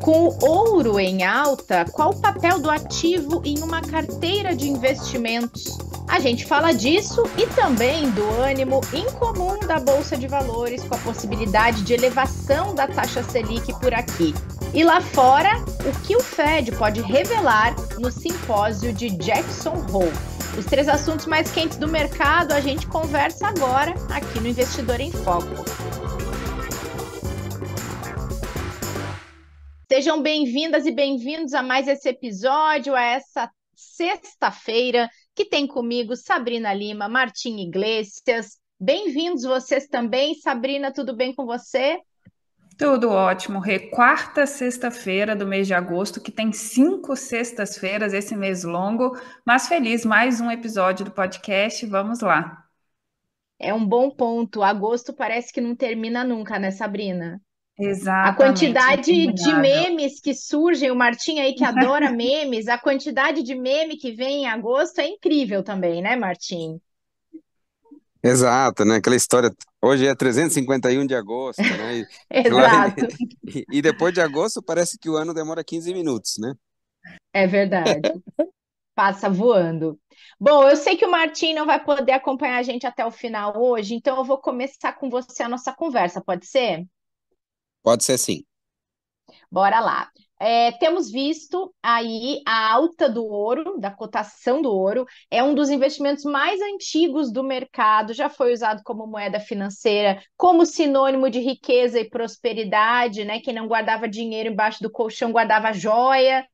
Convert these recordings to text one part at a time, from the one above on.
Com o ouro em alta, qual o papel do ativo em uma carteira de investimentos? A gente fala disso e também do ânimo incomum da Bolsa de Valores com a possibilidade de elevação da taxa Selic por aqui. E lá fora, o que o Fed pode revelar no simpósio de Jackson Hole. Os três assuntos mais quentes do mercado a gente conversa agora aqui no Investidor em Foco. Sejam bem-vindas e bem-vindos a mais esse episódio, a essa sexta-feira, que tem comigo Sabrina Lima, Martim Iglesias. Bem-vindos vocês também. Sabrina, tudo bem com você? Tudo ótimo, Rê. Quarta sexta-feira do mês de agosto, que tem cinco sextas-feiras esse mês longo, mas feliz, mais um episódio do podcast. Vamos lá. É um bom ponto. Agosto parece que não termina nunca, né, Sabrina? Exatamente. A quantidade de memes que surgem, o Martim aí que adora memes, a quantidade de meme que vem em agosto é incrível também, né, Martim? Exato, né? Aquela história. Hoje é 351 de agosto, né? E, Exato. E, e depois de agosto parece que o ano demora 15 minutos, né? É verdade. Passa voando. Bom, eu sei que o Martim não vai poder acompanhar a gente até o final hoje, então eu vou começar com você a nossa conversa, pode ser? Pode ser sim. Bora lá. É, temos visto aí a alta do ouro, da cotação do ouro, é um dos investimentos mais antigos do mercado, já foi usado como moeda financeira, como sinônimo de riqueza e prosperidade, né? Quem não guardava dinheiro embaixo do colchão guardava joia.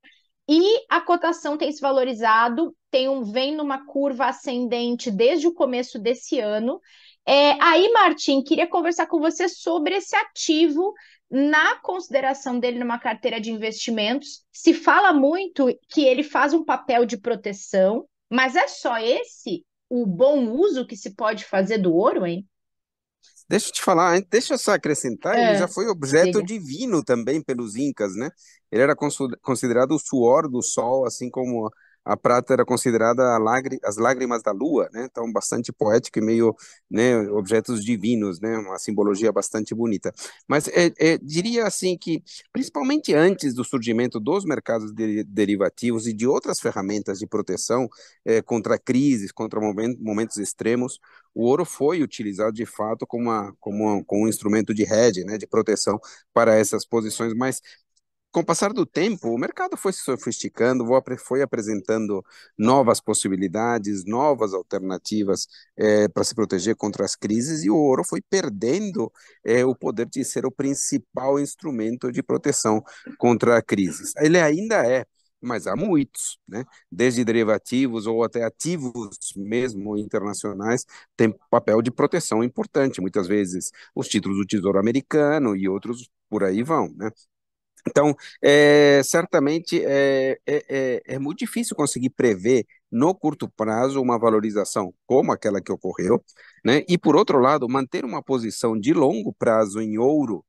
E a cotação tem se valorizado, tem um vem numa curva ascendente desde o começo desse ano. É, aí, Martim, queria conversar com você sobre esse ativo na consideração dele numa carteira de investimentos, se fala muito que ele faz um papel de proteção, mas é só esse o bom uso que se pode fazer do ouro, hein? Deixa eu te falar, deixa eu só acrescentar, é, ele já foi objeto diga. divino também pelos incas, né? Ele era considerado o suor do sol, assim como a prata era considerada as lágrimas da lua, né? Então, bastante poético e meio, né, objetos divinos, né? Uma simbologia bastante bonita. Mas é, é, diria assim que, principalmente antes do surgimento dos mercados de, derivativos e de outras ferramentas de proteção é, contra crises, contra momentos, extremos, o ouro foi utilizado de fato como, uma, como, uma, como um instrumento de hedge, né, de proteção para essas posições mais com o passar do tempo, o mercado foi se sofisticando, foi apresentando novas possibilidades, novas alternativas é, para se proteger contra as crises, e o ouro foi perdendo é, o poder de ser o principal instrumento de proteção contra crises. Ele ainda é, mas há muitos, né? Desde derivativos ou até ativos mesmo internacionais, tem papel de proteção importante. Muitas vezes os títulos do Tesouro Americano e outros por aí vão, né? Então, é, certamente é, é, é, é, muito difícil conseguir prever no curto prazo uma valorização como aquela que ocorreu, né? E por outro lado, manter uma posição de longo prazo em ouro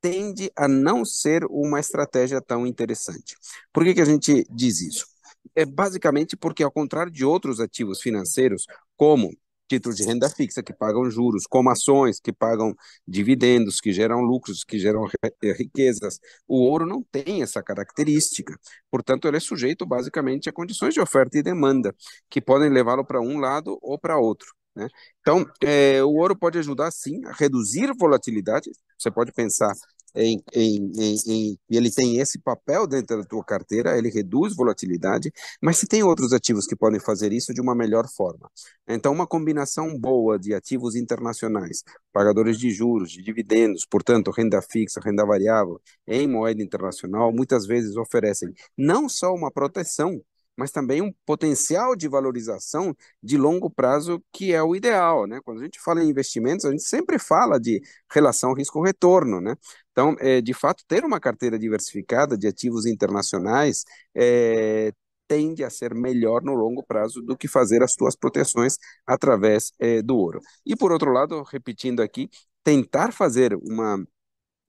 tende a não ser uma estratégia tão interessante. Por que, que a gente diz isso? É basicamente porque, ao contrário de outros ativos financeiros, como títulos de renda fixa que pagam juros, como ações que pagam dividendos, que geram lucros, que geram eh, riquezas. O ouro não tem essa característica. Portanto, ele é sujeito basicamente a condições de oferta e demanda, que podem levá-lo para um lado ou para outro. Né? Então, é, o ouro pode ajudar, sim, a reduzir volatilidade. Você pode pensar em, em, em, ele tem esse papel dentro da tua carteira, ele reduz volatilidade, mas se tem outros ativos que podem fazer isso de uma melhor forma. Então, uma combinação boa de ativos internacionais, pagadores de juros, de dividendos, portanto, renda fixa, renda variável, em moeda internacional, muitas vezes oferecem não só uma proteção, mas também um potencial de valorização de longo prazo que é o ideal, né? Quando a gente fala em investimentos, a gente sempre fala de relação risco-retorno, né? Então, é, de fato, ter uma carteira diversificada de ativos internacionais é, tende a ser melhor no longo prazo do que fazer as suas proteções através é, do ouro. E por outro lado, repetindo aqui, tentar fazer uma,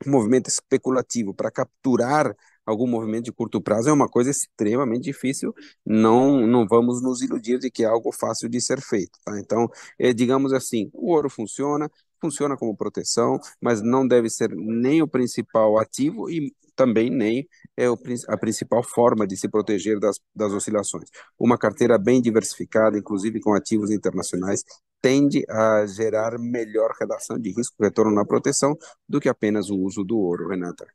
movimento especulativo para capturar algum movimento de curto prazo é uma coisa extremamente difícil, não, não vamos nos iludir de que é algo fácil de ser feito, tá? Então, é, digamos assim, o ouro funciona, funciona como proteção, mas não deve ser nem o principal ativo e também nem é a principal forma de se proteger das, das oscilações. Uma carteira bem diversificada, inclusive com ativos internacionais, tende a gerar melhor redação de risco, retorno na proteção, do que apenas o uso do ouro, Renata.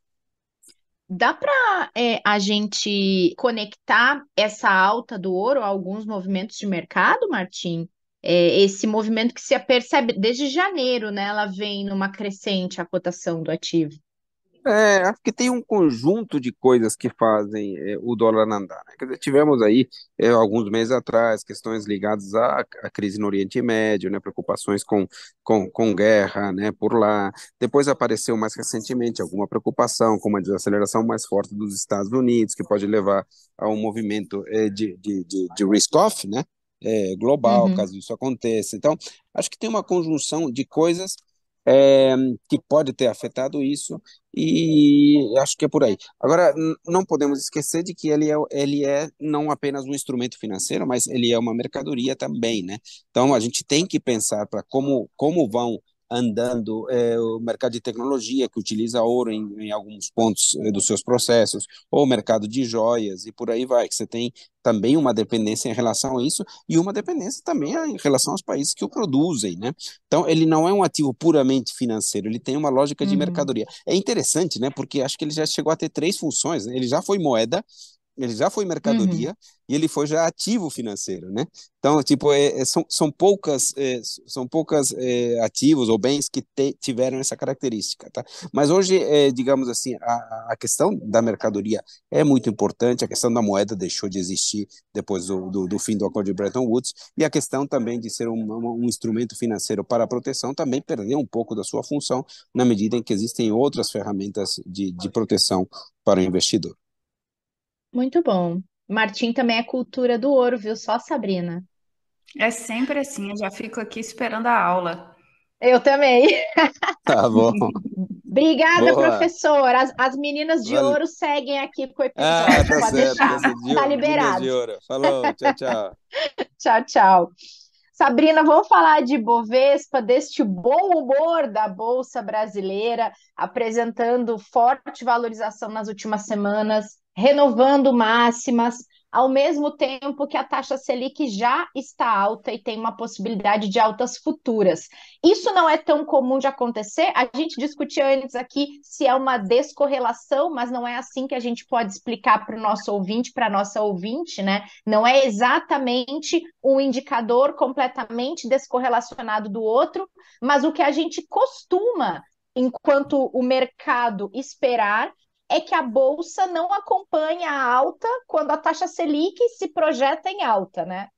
Dá para é, a gente conectar essa alta do ouro a alguns movimentos de mercado, Martim? É, esse movimento que se percebe desde janeiro, né? Ela vem numa crescente a cotação do ativo. É, acho que tem um conjunto de coisas que fazem é, o dólar andar. Né? Dizer, tivemos aí, é, alguns meses atrás, questões ligadas à, à, crise no Oriente Médio, né? preocupações com, com, com guerra né? por lá. Depois apareceu mais recentemente alguma preocupação com uma desaceleração mais forte dos Estados Unidos, que pode levar a um movimento é, de, de, de, de risk-off, né? É, global, uhum. caso isso aconteça. Então, acho que tem uma conjunção de coisas é, que pode ter afetado isso, e acho que é por aí. Agora, não podemos esquecer de que ele é, ele é não apenas um instrumento financeiro, mas ele é uma mercadoria também, né? Então, a gente tem que pensar para como, como vão andando é, o mercado de tecnologia, que utiliza ouro em, em alguns pontos é, dos seus processos, ou o mercado de joias, e por aí vai, que você tem também uma dependência em relação a isso, e uma dependência também em relação aos países que o produzem, né? Então, ele não é um ativo puramente financeiro, ele tem uma lógica de uhum. mercadoria. É interessante, né? Porque acho que ele já chegou a ter três funções, né? Ele já foi moeda, ele já foi mercadoria uhum. e ele foi já ativo financeiro, né? Então, tipo, é, é, são, são poucas, é, são poucas é, ativos ou bens que te, tiveram essa característica, tá? Mas hoje, é, digamos assim, a, a questão da mercadoria é muito importante, a questão da moeda deixou de existir depois do, do, do fim do acordo de Bretton Woods e a questão também de ser um, um instrumento financeiro para a proteção também perdeu um pouco da sua função na medida em que existem outras ferramentas de, de proteção para o investidor. Muito bom. Martim também é cultura do ouro, viu? Só Sabrina. É sempre assim, eu já fico aqui esperando a aula. Eu também. Tá bom. Obrigada, Boa. professor. As, as meninas de vale. ouro seguem aqui com o episódio. Ah, tá Pode certo. deixar. De tá liberado. De ouro. Falou, tchau, tchau. tchau, tchau. Sabrina, vamos falar de Bovespa, deste bom humor da Bolsa Brasileira, apresentando forte valorização nas últimas semanas renovando máximas, ao mesmo tempo que a taxa Selic já está alta e tem uma possibilidade de altas futuras. Isso não é tão comum de acontecer. A gente discutia antes aqui se é uma descorrelação, mas não é assim que a gente pode explicar para o nosso ouvinte, para a nossa ouvinte, né? Não é exatamente um indicador completamente descorrelacionado do outro, mas o que a gente costuma enquanto o mercado esperar é que a bolsa não acompanha a alta quando a taxa Selic se projeta em alta, né?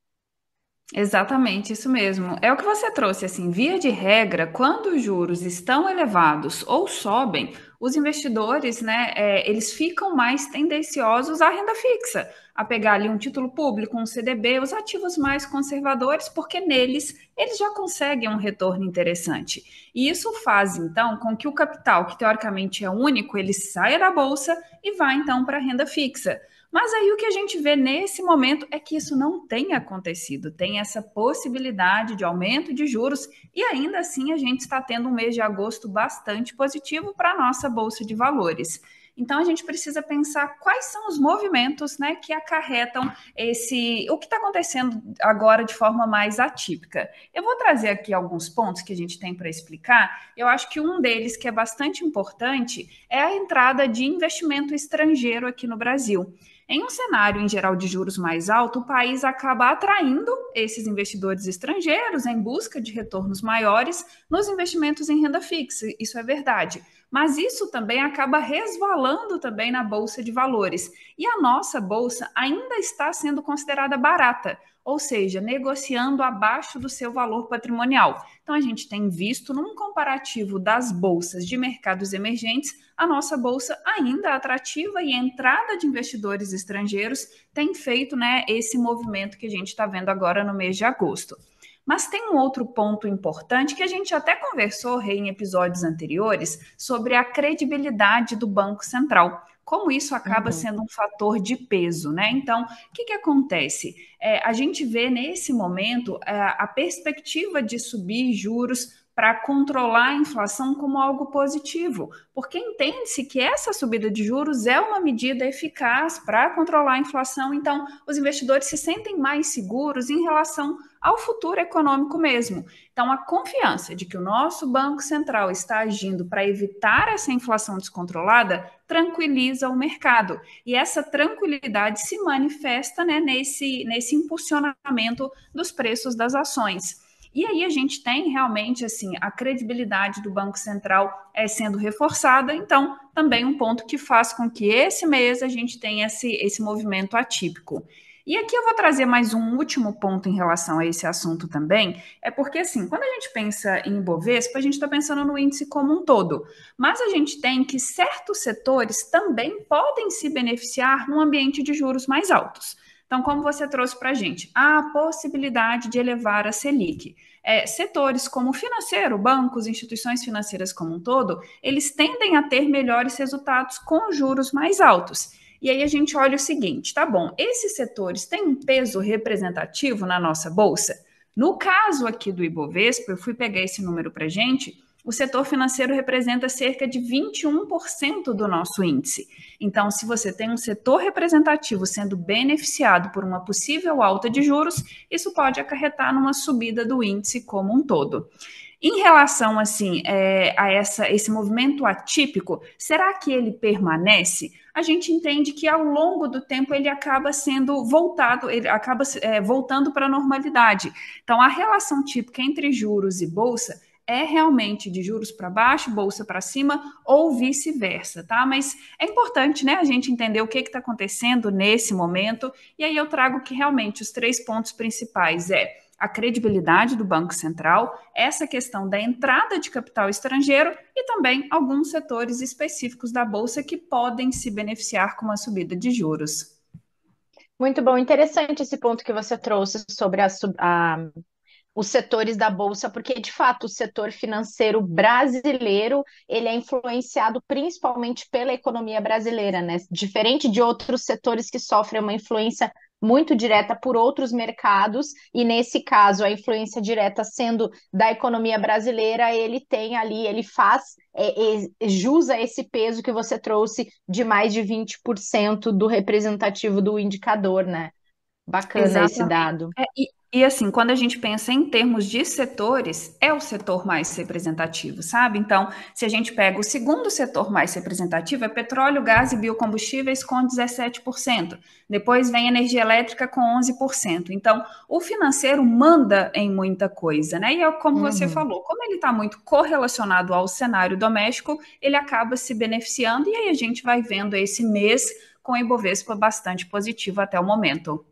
Exatamente, isso mesmo. É o que você trouxe, assim, via de regra, quando os juros estão elevados ou sobem, os investidores, né, é, eles ficam mais tendenciosos à renda fixa, a pegar ali um título público, um CDB, os ativos mais conservadores, porque neles eles já conseguem um retorno interessante. E isso faz, então, com que o capital, que teoricamente é único, ele saia da bolsa e vá, então, para a renda fixa. Mas aí o que a gente vê nesse momento é que isso não tem acontecido, tem essa possibilidade de aumento de juros e ainda assim a gente está tendo um mês de agosto bastante positivo para a nossa bolsa de valores. Então a gente precisa pensar quais são os movimentos né, que acarretam esse o que está acontecendo agora de forma mais atípica. Eu vou trazer aqui alguns pontos que a gente tem para explicar. Eu acho que um deles que é bastante importante é a entrada de investimento estrangeiro aqui no Brasil. Em um cenário em geral de juros mais alto, o país acaba atraindo esses investidores estrangeiros em busca de retornos maiores nos investimentos em renda fixa. Isso é verdade. Mas isso também acaba resvalando também na bolsa de valores. E a nossa bolsa ainda está sendo considerada barata ou seja, negociando abaixo do seu valor patrimonial. Então, a gente tem visto, num comparativo das bolsas de mercados emergentes, a nossa bolsa ainda atrativa e a entrada de investidores estrangeiros tem feito né, esse movimento que a gente está vendo agora no mês de agosto. Mas tem um outro ponto importante que a gente até conversou Rei, em episódios anteriores sobre a credibilidade do Banco Central como isso acaba uhum. sendo um fator de peso, né? Então, o que, que acontece? É, a gente vê nesse momento é, a perspectiva de subir juros para controlar a inflação como algo positivo, porque entende-se que essa subida de juros é uma medida eficaz para controlar a inflação, então os investidores se sentem mais seguros em relação ao futuro econômico mesmo. Então, a confiança de que o nosso Banco Central está agindo para evitar essa inflação descontrolada tranquiliza o mercado. E essa tranquilidade se manifesta né, nesse, nesse impulsionamento dos preços das ações. E aí a gente tem realmente assim a credibilidade do Banco Central é sendo reforçada, então também um ponto que faz com que esse mês a gente tenha esse, esse movimento atípico. E aqui eu vou trazer mais um último ponto em relação a esse assunto também, é porque assim, quando a gente pensa em Bovespa, a gente está pensando no índice como um todo, mas a gente tem que certos setores também podem se beneficiar num ambiente de juros mais altos. Então, como você trouxe para a gente, a possibilidade de elevar a Selic. É, setores como financeiro, bancos, instituições financeiras como um todo, eles tendem a ter melhores resultados com juros mais altos. E aí a gente olha o seguinte, tá bom, esses setores têm um peso representativo na nossa bolsa? No caso aqui do Ibovespa, eu fui pegar esse número para gente, o setor financeiro representa cerca de 21% do nosso índice. Então, se você tem um setor representativo sendo beneficiado por uma possível alta de juros, isso pode acarretar numa subida do índice como um todo. Em relação assim é, a essa, esse movimento atípico, será que ele permanece? A gente entende que ao longo do tempo ele acaba sendo voltado, ele acaba é, voltando para a normalidade. Então, a relação típica entre juros e bolsa é realmente de juros para baixo, bolsa para cima ou vice-versa, tá? Mas é importante, né, a gente entender o que está acontecendo nesse momento. E aí eu trago que realmente os três pontos principais é a credibilidade do Banco Central, essa questão da entrada de capital estrangeiro e também alguns setores específicos da Bolsa que podem se beneficiar com uma subida de juros. Muito bom, interessante esse ponto que você trouxe sobre a, a, os setores da bolsa, porque de fato o setor financeiro brasileiro ele é influenciado principalmente pela economia brasileira, né? Diferente de outros setores que sofrem uma influência muito direta por outros mercados, e nesse caso, a influência direta sendo da economia brasileira, ele tem ali, ele faz é, é, jus a esse peso que você trouxe de mais de 20% do representativo do indicador, né? Bacana Exatamente. esse dado. É, e, e assim, quando a gente pensa em termos de setores, é o setor mais representativo, sabe? Então, se a gente pega o segundo setor mais representativo, é petróleo, gás e biocombustíveis com 17%. Depois vem energia elétrica com 11%. Então, o financeiro manda em muita coisa, né? E é como uhum. você falou, como ele está muito correlacionado ao cenário doméstico, ele acaba se beneficiando, e aí a gente vai vendo esse mês com o Ibovespa bastante positivo até o momento.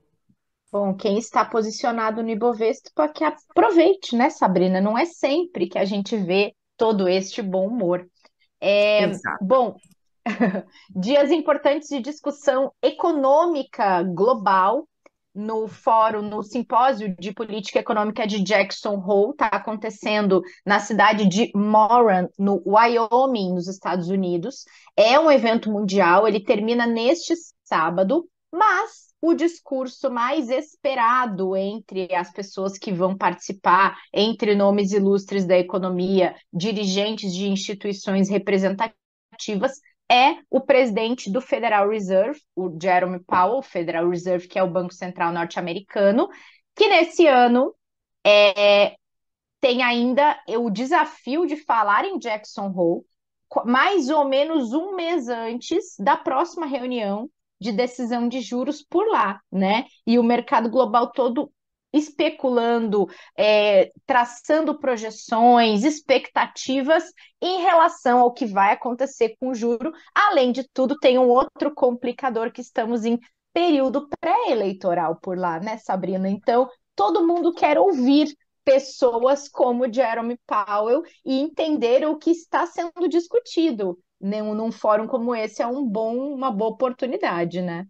Bom, quem está posicionado no Ibovespa, que aproveite, né, Sabrina? Não é sempre que a gente vê todo este bom humor. É, bom, dias importantes de discussão econômica global no fórum, no simpósio de política econômica de Jackson Hole, está acontecendo na cidade de Moran, no Wyoming, nos Estados Unidos. É um evento mundial, ele termina neste sábado, mas o discurso mais esperado entre as pessoas que vão participar, entre nomes ilustres da economia, dirigentes de instituições representativas, é o presidente do Federal Reserve, o Jerome Powell, Federal Reserve, que é o Banco Central norte-americano, que nesse ano é, tem ainda o desafio de falar em Jackson Hole, mais ou menos um mês antes da próxima reunião de decisão de juros por lá, né? E o mercado global todo especulando, é, traçando projeções, expectativas em relação ao que vai acontecer com o juro. Além de tudo, tem um outro complicador que estamos em período pré-eleitoral por lá, né, Sabrina? Então, todo mundo quer ouvir pessoas como Jerome Powell e entender o que está sendo discutido num, num fórum como esse é um bom, uma boa oportunidade, né?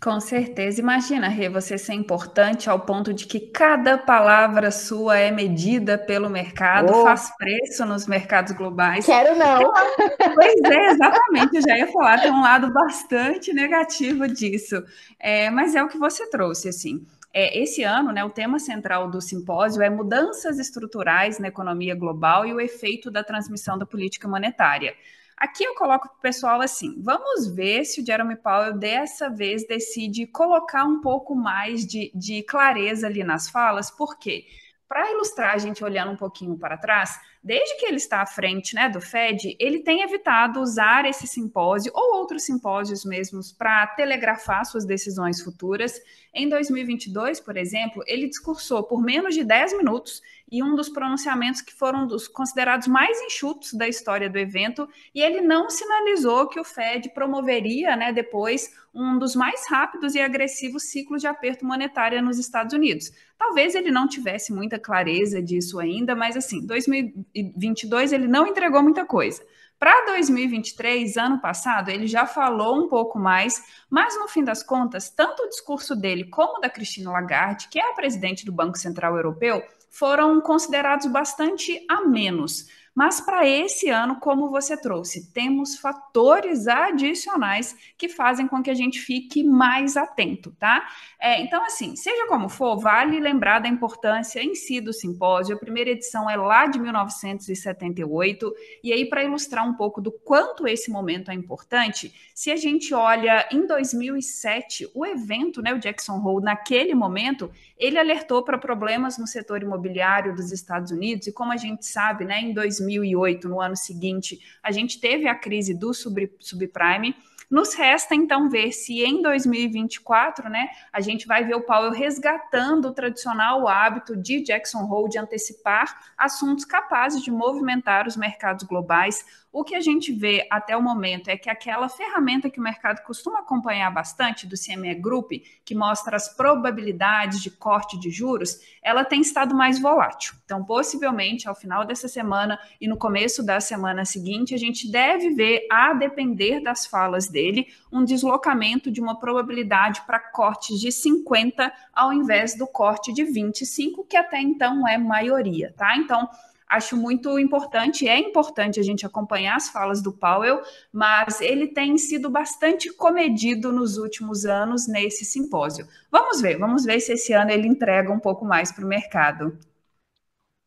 Com certeza. Imagina, Rê, você ser importante ao ponto de que cada palavra sua é medida pelo mercado, oh. faz preço nos mercados globais. Quero não. Pois é, exatamente. Eu já ia falar, tem um lado bastante negativo disso. É, mas é o que você trouxe, assim. é, esse ano, né, o tema central do simpósio é mudanças estruturais na economia global e o efeito da transmissão da política monetária. Aqui eu coloco para o pessoal assim: vamos ver se o Jeremy Powell dessa vez decide colocar um pouco mais de, de clareza ali nas falas, por quê? Para ilustrar a gente olhando um pouquinho para trás, desde que ele está à frente né, do Fed, ele tem evitado usar esse simpósio ou outros simpósios mesmos para telegrafar suas decisões futuras. Em 2022, por exemplo, ele discursou por menos de 10 minutos e um dos pronunciamentos que foram dos considerados mais enxutos da história do evento, e ele não sinalizou que o Fed promoveria, né, depois um dos mais rápidos e agressivos ciclos de aperto monetário nos Estados Unidos. Talvez ele não tivesse muita clareza disso ainda, mas assim, 2022 ele não entregou muita coisa. Para 2023, ano passado, ele já falou um pouco mais, mas no fim das contas, tanto o discurso dele como da Christine Lagarde, que é a presidente do Banco Central Europeu, foram considerados bastante a menos. Mas para esse ano, como você trouxe, temos fatores adicionais que fazem com que a gente fique mais atento, tá? É, então, assim, seja como for, vale lembrar da importância em si do simpósio. A primeira edição é lá de 1978, e aí, para ilustrar um pouco do quanto esse momento é importante, se a gente olha em 2007, o evento, né, o Jackson Hole, naquele momento, ele alertou para problemas no setor imobiliário dos Estados Unidos, e como a gente sabe, né, em 2000 2008, no ano seguinte, a gente teve a crise do subprime. Nos resta então ver se em 2024, né, a gente vai ver o Powell resgatando o tradicional hábito de Jackson Hole de antecipar assuntos capazes de movimentar os mercados globais, o que a gente vê até o momento é que aquela ferramenta que o mercado costuma acompanhar bastante do CME Group, que mostra as probabilidades de corte de juros, ela tem estado mais volátil. Então, possivelmente, ao final dessa semana e no começo da semana seguinte, a gente deve ver, a depender das falas dele, um deslocamento de uma probabilidade para cortes de 50 ao invés do corte de 25, que até então é maioria, tá? Então, acho muito importante, é importante a gente acompanhar as falas do Powell, mas ele tem sido bastante comedido nos últimos anos nesse simpósio. Vamos ver, vamos ver se esse ano ele entrega um pouco mais para o mercado.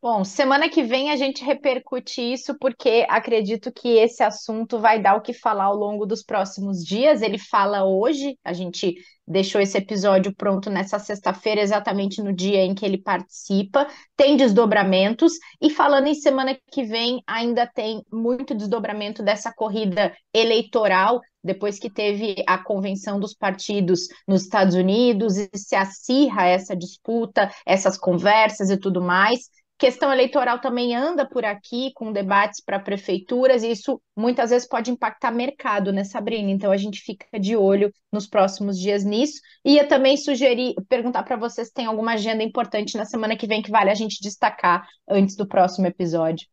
Bom, semana que vem a gente repercute isso, porque acredito que esse assunto vai dar o que falar ao longo dos próximos dias. Ele fala hoje, a gente deixou esse episódio pronto nessa sexta-feira, exatamente no dia em que ele participa. Tem desdobramentos, e falando em semana que vem, ainda tem muito desdobramento dessa corrida eleitoral. Depois que teve a convenção dos partidos nos Estados Unidos e se acirra essa disputa, essas conversas e tudo mais questão eleitoral também anda por aqui com debates para prefeituras, e isso muitas vezes pode impactar mercado, né, Sabrina? Então a gente fica de olho nos próximos dias nisso. Ia também sugerir, perguntar para vocês se tem alguma agenda importante na semana que vem que vale a gente destacar antes do próximo episódio.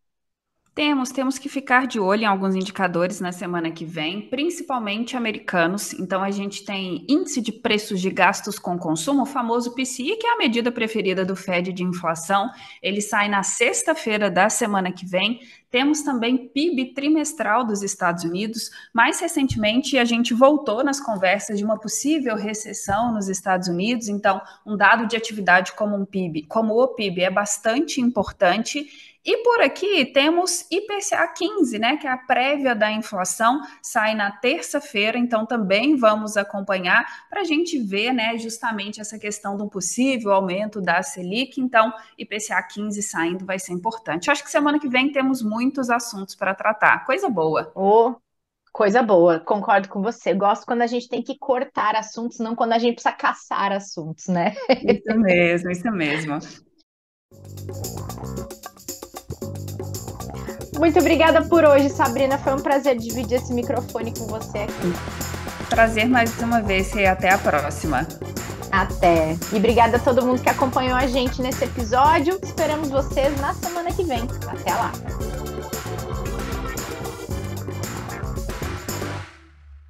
Temos, temos que ficar de olho em alguns indicadores na semana que vem, principalmente americanos. Então, a gente tem índice de preços de gastos com consumo, o famoso PCI, que é a medida preferida do Fed de inflação. Ele sai na sexta-feira da semana que vem. Temos também PIB trimestral dos Estados Unidos. Mais recentemente, a gente voltou nas conversas de uma possível recessão nos Estados Unidos. Então, um dado de atividade como um PIB, como o PIB, é bastante importante. E por aqui temos IPCA 15, né, que é a prévia da inflação, sai na terça-feira, então também vamos acompanhar para a gente ver, né, justamente essa questão do possível aumento da Selic. Então, IPCA 15 saindo vai ser importante. acho que semana que vem temos muitos assuntos para tratar. Coisa boa. Oh. Coisa boa, concordo com você. Gosto quando a gente tem que cortar assuntos, não quando a gente precisa caçar assuntos, né? Isso mesmo, isso mesmo. Muito obrigada por hoje, Sabrina. Foi um prazer dividir esse microfone com você aqui. Prazer mais uma vez e até a próxima. Até. E obrigada a todo mundo que acompanhou a gente nesse episódio. Esperamos vocês na semana que vem. Até lá.